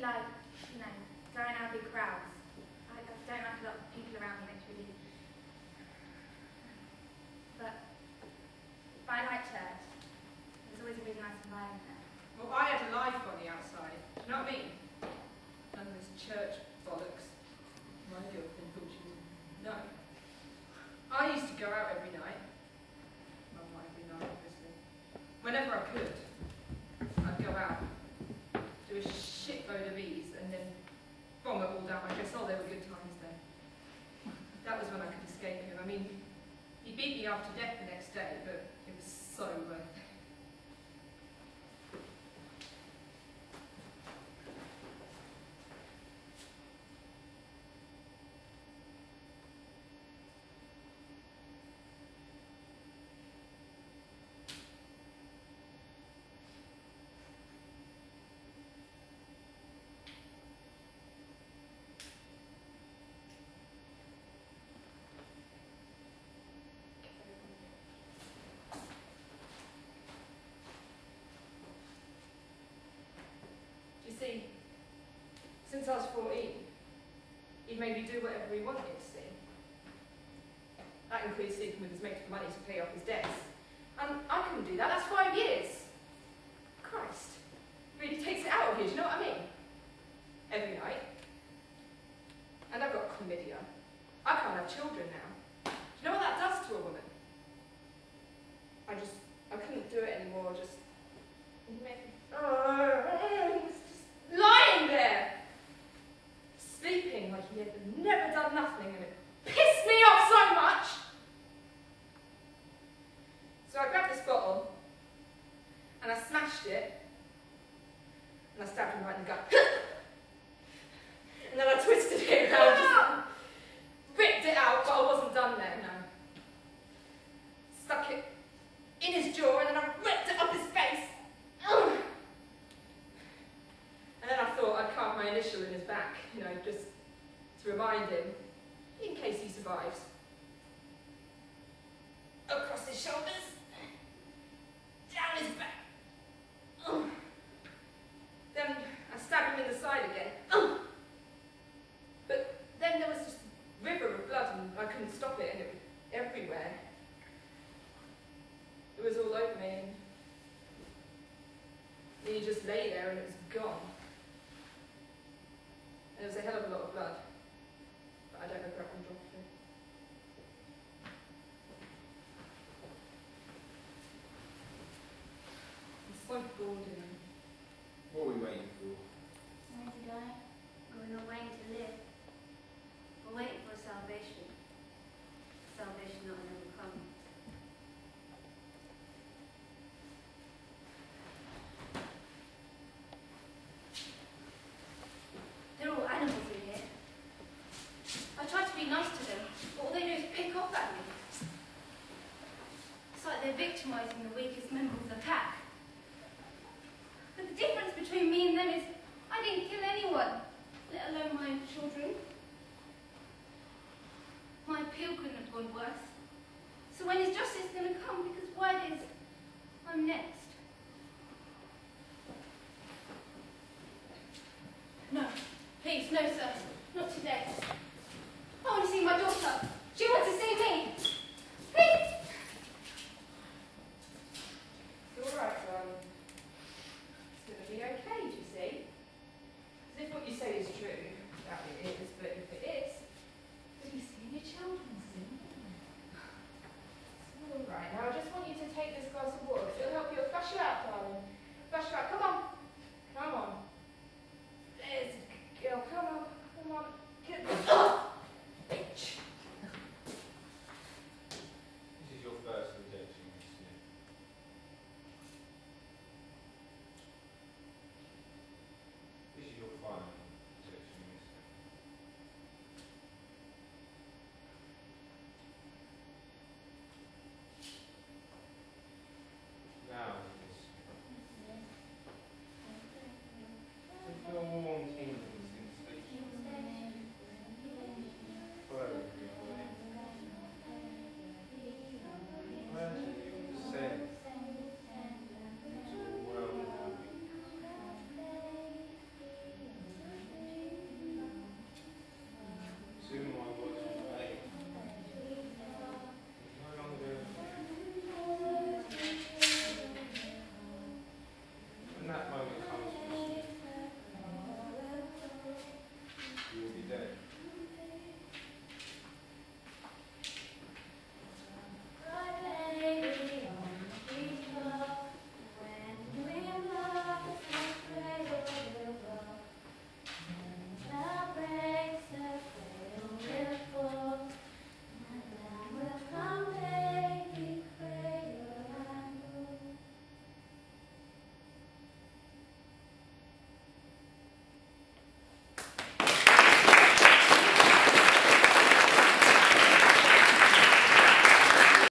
like, you know, going out big crowds. I, I don't like a lot of people around me, it's really... But, but I like church. There's always a really nice environment there. Well, I had a life on the outside. Do you know what I mean? None of this church bollocks. My girlfriend thought she was no. I used to go out every night. Well, not every night, obviously. Whenever I could, I'd go out, do a shitload of these, and then my dress. Oh, they were good times then. That was when I could escape him. I mean, he beat me after death the next day, but it was so worth it. Do you see, since I was 14, he made me do whatever he wanted, to see. That includes sleeping with his mates for money to pay off his debts. And I couldn't do that, that's five years. Christ, really takes it out of you, do you know what I mean? Every night. And I've got chlamydia. I can't have children now. Do you know what that does to a woman? I just, I couldn't do it anymore, just, it made me, oh, just lying there, like he had never done nothing, and it pissed me off so much. So I grabbed this bottle, and I smashed it, and I stabbed him right in the gut. and then I twisted it around, just ripped it out, but I wasn't done there, no. Stuck it in his jaw, and then I ripped it up his face. Ugh. And then I thought I'd carve my initial in his back, you know, just to remind him, in case he survives. Across his shoulders, down his back. Ugh. Then I stabbed him in the side again. Ugh. But then there was just a river of blood and I couldn't stop it and it was everywhere. It was all over me and then you just lay there and it was gone. And it was a hell of a lot of blood. What are we waiting for? Waiting to die? We're not waiting to live. We're waiting for salvation. Salvation that will never come. They're all animals in here. I try to be nice to them, but all they do is pick off at me. It's like they're victimising the weakest them is, I didn't kill anyone, let alone my own children. My appeal couldn't have gone worse.